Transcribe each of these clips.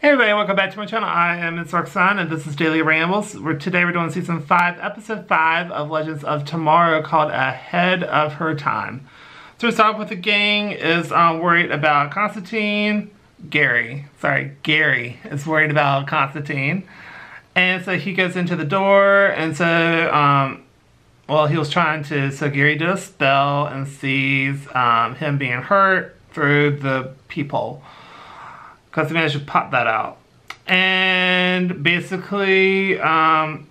Hey everybody, welcome back to my channel. I am Ms. Roxanne and this is Daily Rambles. We're, today we're doing season 5, episode 5 of Legends of Tomorrow called A Head of Her Time. So we start off with the gang is um, worried about Constantine. Gary, sorry, Gary is worried about Constantine. And so he goes into the door and so, um, well he was trying to, so Gary did a spell and sees um, him being hurt through the peephole because managed to pop that out. And basically, um,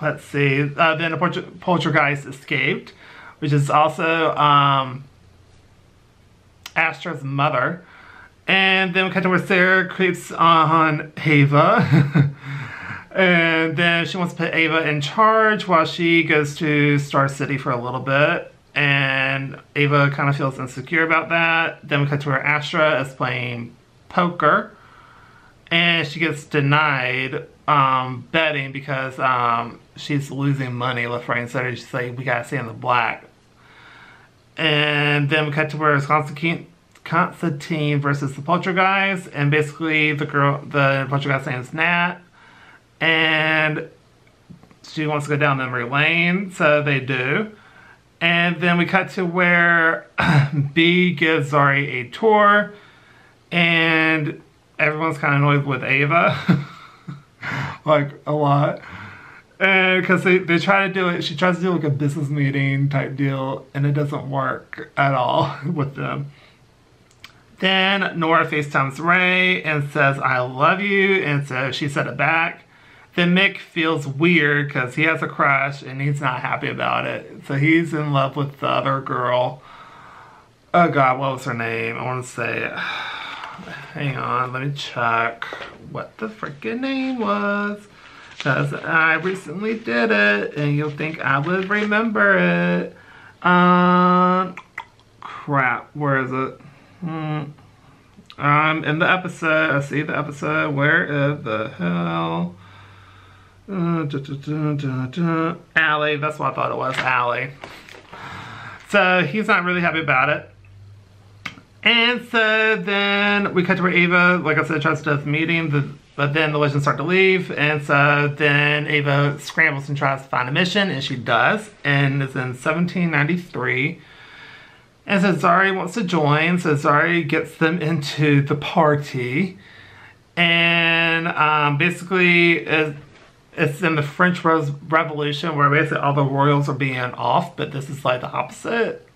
let's see, uh, then the poltergeist escaped, which is also um, Astra's mother. And then we cut to where Sara creeps on Ava. and then she wants to put Ava in charge while she goes to Star City for a little bit and Ava kind of feels insecure about that. Then we cut to her Astra is playing poker, and she gets denied um, betting because um, she's losing money left, right, and center. She's like, we gotta stay in the black. And then we cut to where it's Constantine, Constantine versus the Poltergeist, and basically the girl, the Poltergeist name is Nat, and she wants to go down memory lane, so they do. And then we cut to where B gives Zari a tour and everyone's kind of annoyed with Ava. like, a lot. And because they, they try to do it, she tries to do like a business meeting type deal, and it doesn't work at all with them. Then Nora FaceTimes Ray and says, I love you, and so she said it back. Then Mick feels weird because he has a crush and he's not happy about it. So he's in love with the other girl. Oh god, what was her name? I want to say. Hang on, let me check what the freaking name was. Because I recently did it and you'll think I would remember it. Um, crap, where is it? Hmm. I'm in the episode, I see the episode. Where is the hell? Uh, da, da, da, Allie, that's what I thought it was, Allie. So he's not really happy about it. And so then we cut to where Ava, like I said, tries to meeting, the, but then the legends start to leave. And so then Ava scrambles and tries to find a mission, and she does. And it's in 1793. And so Zari wants to join, so Zari gets them into the party. And um, basically, it's in the French Revolution where basically all the royals are being off, but this is like the opposite.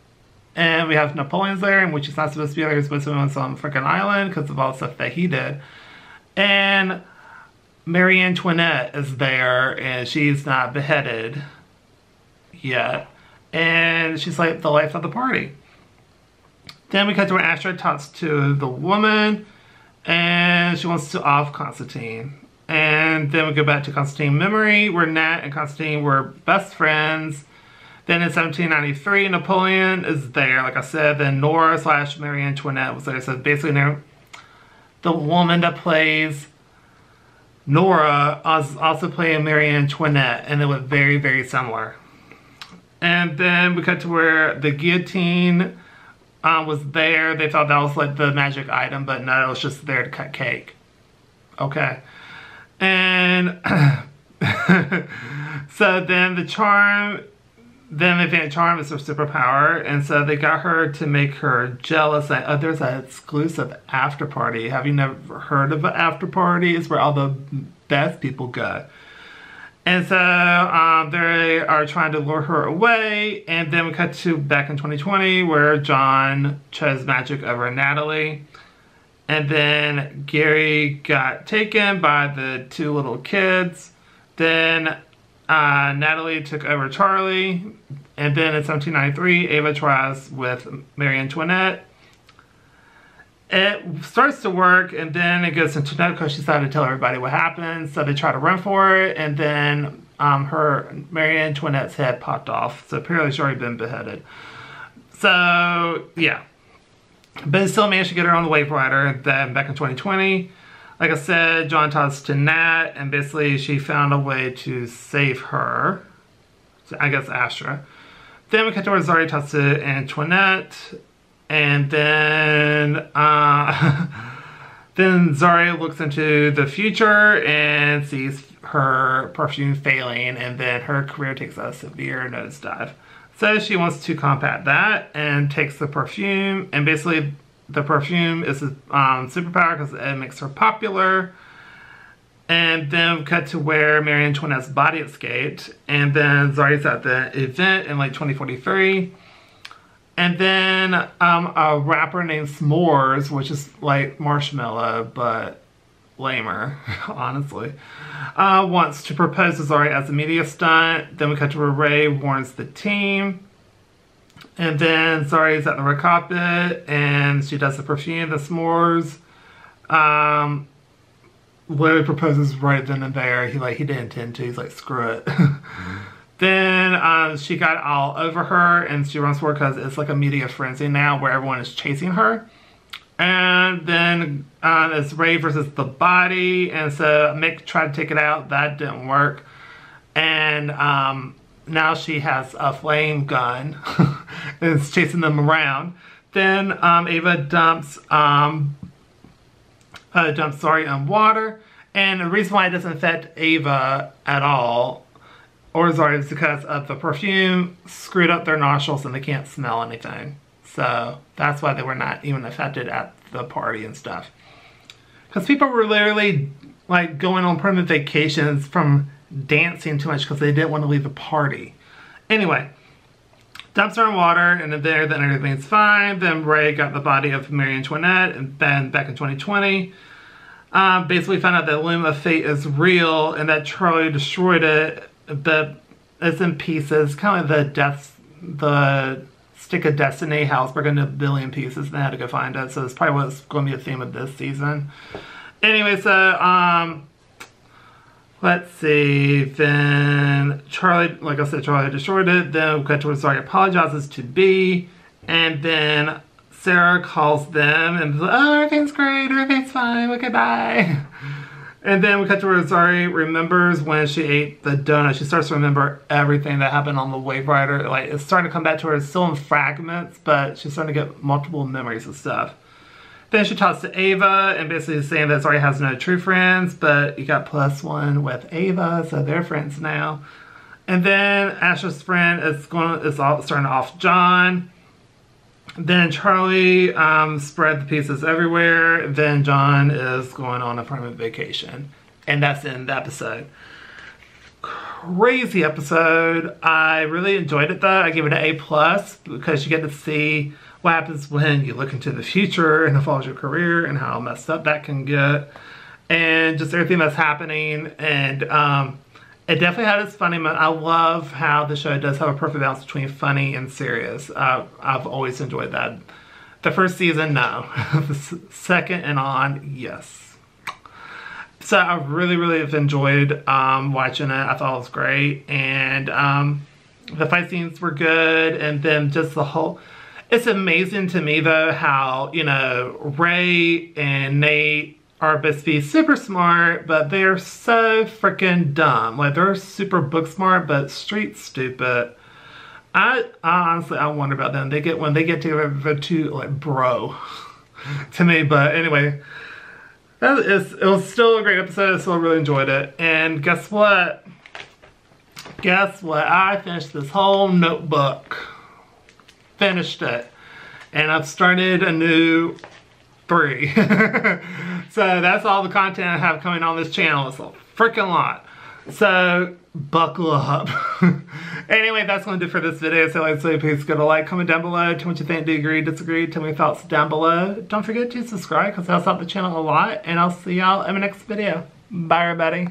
And we have Napoleon's there, which is not supposed to be there. He's supposed to be on some freaking island because of all the stuff that he did. And Marie Antoinette is there, and she's not beheaded yet. And she's like the life of the party. Then we cut to when Astra talks to the woman, and she wants to off Constantine. And then we go back to Constantine memory, where Nat and Constantine were best friends. Then in 1793, Napoleon is there, like I said. Then Nora slash Marie Antoinette was there. So basically, the woman that plays Nora was also playing Marie Antoinette, and they were very, very similar. And then we cut to where the guillotine uh, was there. They thought that was like the magic item, but no, it was just there to cut cake. Okay. And so then the charm, then they think charm is her superpower. And so they got her to make her jealous. Oh, there's an exclusive after party. Have you never heard of an after party? It's where all the best people go. And so um, they are trying to lure her away. And then we cut to back in 2020 where John chose magic over Natalie. And then Gary got taken by the two little kids. Then uh, Natalie took over Charlie. And then in 1793, Ava tries with Marie Antoinette. It starts to work, and then it goes into because she decided to tell everybody what happened. So they try to run for it, and then um, her Marie Antoinette's head popped off. So apparently she's already been beheaded. So yeah, but still managed to get her on the Waverider then back in 2020. Like I said, John talks to Nat, and basically she found a way to save her. So I guess Astra. Then we cut to where Zari talks to Antoinette, and then uh, Then Zari looks into the future and sees her perfume failing, and then her career takes a severe nosedive. So she wants to combat that and takes the perfume, and basically the perfume is a um, superpower because it makes her popular. And then cut to where Marie Antoinette's body escaped, and then Zari's at the event in like 2043. And then um, a rapper named S'mores, which is like marshmallow, but lamer, honestly, uh, wants to propose to Zari as a media stunt. Then we cut to where Ray warns the team. And then Zari's at the red carpet and she does the perfume, the s'mores. Um, Larry proposes right then and there. He like he didn't intend to. He's like, screw it. Then um, she got all over her and she runs for because it's like a media frenzy now where everyone is chasing her. And then um, it's Ray versus the body. And so Mick tried to take it out. That didn't work. And um, now she has a flame gun is chasing them around. Then um, Ava dumps, um, uh, dumps sorry, on water. And the reason why it doesn't affect Ava at all or sorry, it's because of the perfume screwed up their nostrils and they can't smell anything. So that's why they were not even affected at the party and stuff. Because people were literally like going on permanent vacations from dancing too much because they didn't want to leave the party. Anyway, dumps her in water and then there then everything's fine. Then Ray got the body of Marie Antoinette and then back in 2020. Um, basically found out that Loom of Fate is real and that Charlie destroyed it but it's in pieces, kind of the death, the Stick of Destiny house broken into a billion pieces and I had to go find it. So it's probably what's going to be the theme of this season. Anyway, so, um, let's see, then Charlie, like I said, Charlie destroyed it. Then we cut towards Zari apologizes to B. And then Sara calls them and like, oh, everything's great, everything's fine, okay, bye. And then we cut to where Zari remembers when she ate the donut. She starts to remember everything that happened on the Waverider. Like, it's starting to come back to her. It's still in fragments, but she's starting to get multiple memories of stuff. Then she talks to Ava and basically saying that Zari has no true friends, but you got plus one with Ava, so they're friends now. And then Asher's friend is going is all starting off John. Then Charlie um, spread the pieces everywhere. Then John is going on a permanent vacation. And that's in the episode. Crazy episode. I really enjoyed it though. I give it an A plus because you get to see what happens when you look into the future and it follows your career and how messed up that can get. And just everything that's happening. And um, it definitely had its funny moment. I love how the show does have a perfect balance between funny and serious. Uh, I've always enjoyed that. The first season, no. the second and on, yes. So I really, really have enjoyed um, watching it. I thought it was great. And um, the fight scenes were good. And then just the whole... It's amazing to me, though, how, you know, Ray and Nate are supposed to be super smart, but they're so freaking dumb. Like they're super book smart, but street stupid. I, I honestly, I wonder about them. They get when they get together, too like bro to me. But anyway, that is it was still a great episode. I still really enjoyed it. And guess what? Guess what? I finished this whole notebook. Finished it. And I've started a new three. so that's all the content I have coming on this channel. It's a freaking lot. So buckle up. anyway, that's going to do for this video. So like say please go to like, comment down below. Tell me what you think. Do you agree, disagree? Tell me your thoughts down below. Don't forget to subscribe because that helps out the channel a lot. And I'll see y'all in my next video. Bye everybody.